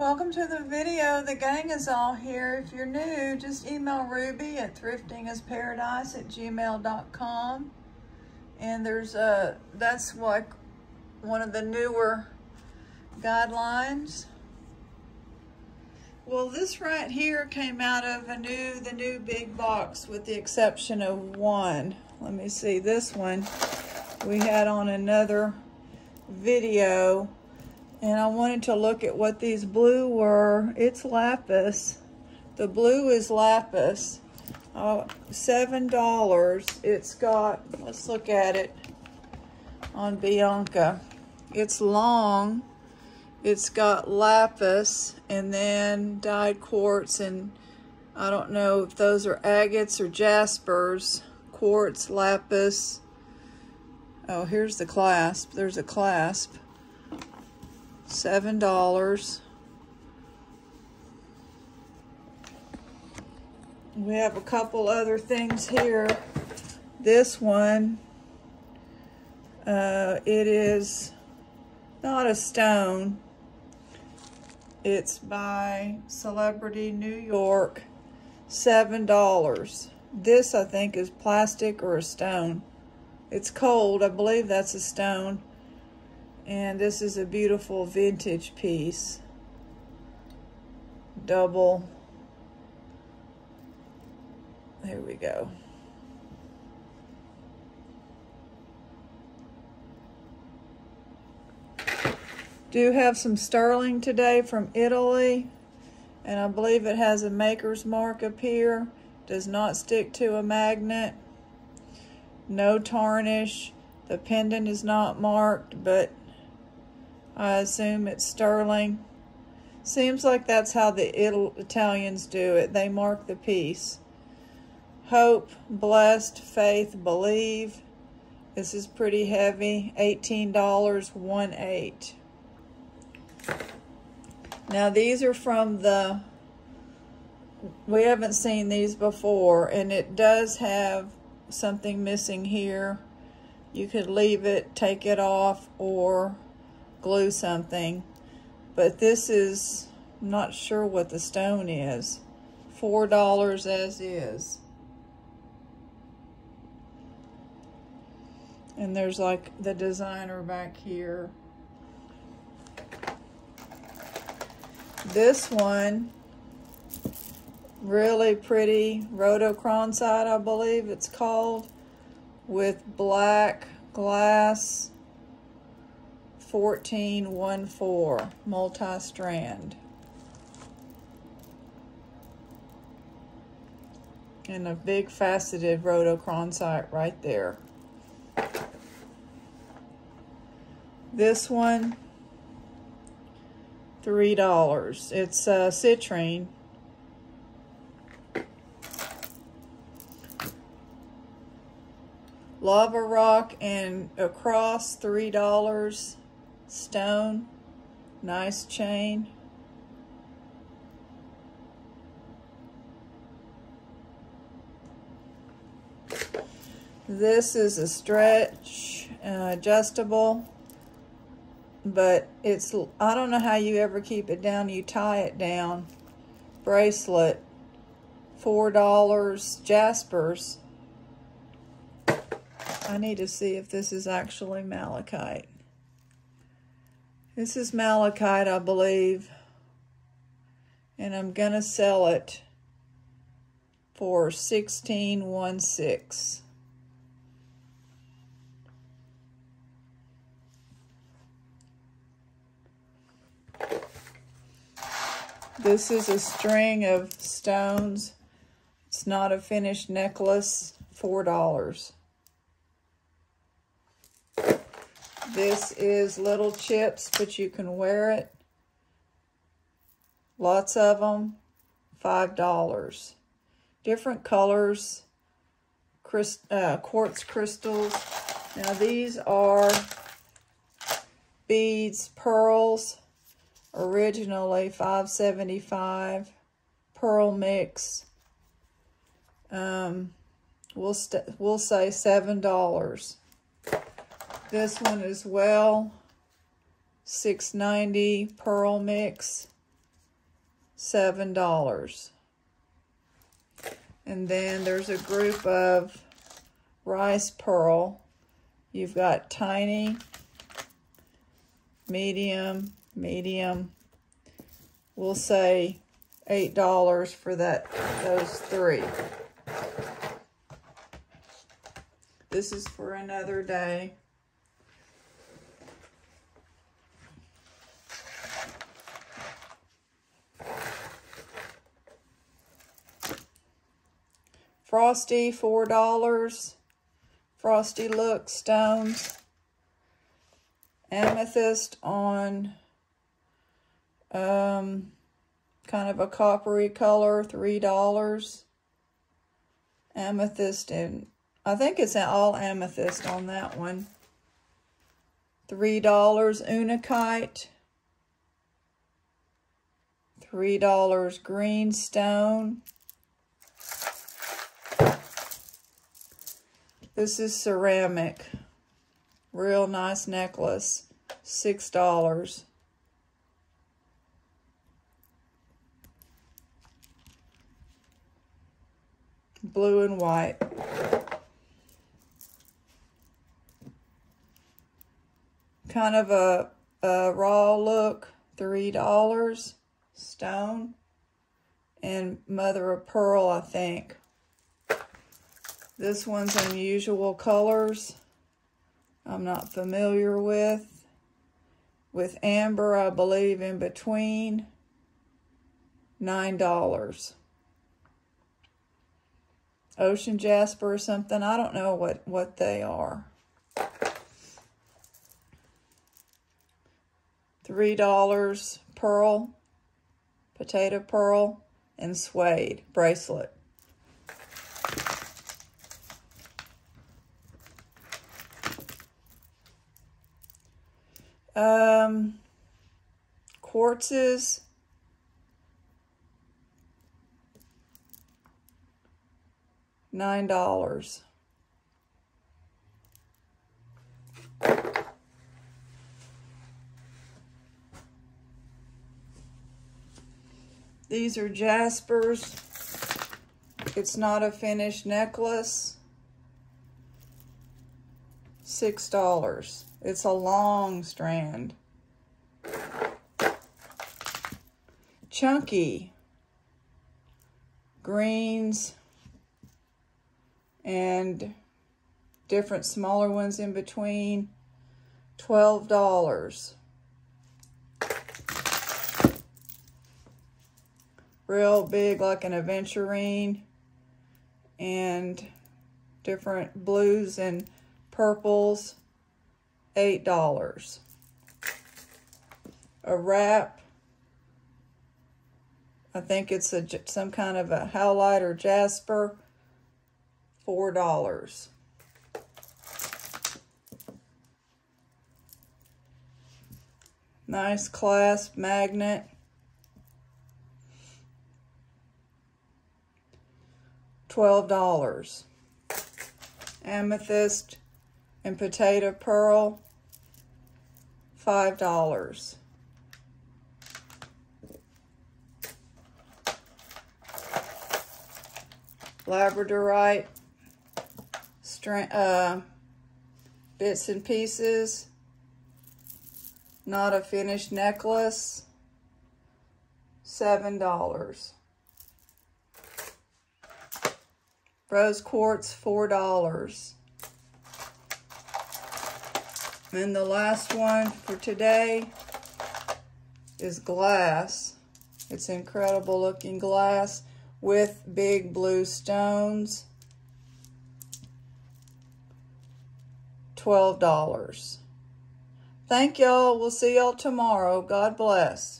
Welcome to the video. The gang is all here. If you're new, just email Ruby at thriftingisparadise at gmail.com. And there's a, that's like one of the newer guidelines. Well, this right here came out of a new, the new big box with the exception of one. Let me see, this one we had on another video and I wanted to look at what these blue were. It's lapis. The blue is lapis. Uh, $7. It's got, let's look at it on Bianca. It's long. It's got lapis and then dyed quartz and I don't know if those are agates or jaspers. Quartz, lapis. Oh, here's the clasp. There's a clasp. $7. We have a couple other things here. This one, uh, it is not a stone. It's by Celebrity New York, $7. This, I think, is plastic or a stone. It's cold. I believe that's a stone. And this is a beautiful vintage piece. Double. There we go. Do have some sterling today from Italy. And I believe it has a maker's mark up here. Does not stick to a magnet. No tarnish. The pendant is not marked, but I assume it's sterling. Seems like that's how the Ital Italians do it. They mark the piece. Hope, blessed, faith, believe. This is pretty heavy. $18, 1 8. Now these are from the, we haven't seen these before, and it does have something missing here. You could leave it, take it off, or glue something. But this is, not sure what the stone is. $4 as is. And there's like the designer back here. This one, really pretty rhodochrosite, I believe it's called, with black glass 1414 multi-strand. And a big faceted rhodochrosite right there. This one, $3. It's uh, citrine. Lava rock and across $3 stone. Nice chain. This is a stretch uh, adjustable, but it's, I don't know how you ever keep it down. You tie it down. Bracelet, $4, Jaspers. I need to see if this is actually malachite. This is malachite, I believe. And I'm going to sell it for 1616. This is a string of stones. It's not a finished necklace, $4. This is little chips, but you can wear it. Lots of them, $5. Different colors, uh, quartz crystals. Now these are beads, pearls, originally 575 pearl mix. Um, we'll, we'll say $7. This one as well, 690 pearl mix. $7. And then there's a group of rice pearl. You've got tiny, medium, medium. We'll say $8 for that those three. This is for another day. Frosty, $4. Frosty Look stones. Amethyst on um, kind of a coppery color, $3. Amethyst and I think it's all amethyst on that one. $3 Unakite. $3 green This is ceramic. Real nice necklace. $6. Blue and white. Kind of a, a raw look. $3. Stone. And mother of pearl, I think. This one's unusual colors. I'm not familiar with. With amber, I believe in between. $9. Ocean jasper or something. I don't know what, what they are. $3 pearl, potato pearl, and suede bracelet. Um, quartzes. Nine dollars. These are Jaspers. It's not a finished necklace. Six dollars. It's a long strand. Chunky. Greens. And different smaller ones in between. $12. Real big like an aventurine. And different blues and purples. $8. A wrap, I think it's a, some kind of a howlite or jasper, $4. Nice clasp magnet. $12. Amethyst and potato pearl, $5. Labradorite, uh, bits and pieces, not a finished necklace, $7. Rose quartz, $4. And the last one for today is glass. It's incredible looking glass with big blue stones. $12. Thank y'all. We'll see y'all tomorrow. God bless.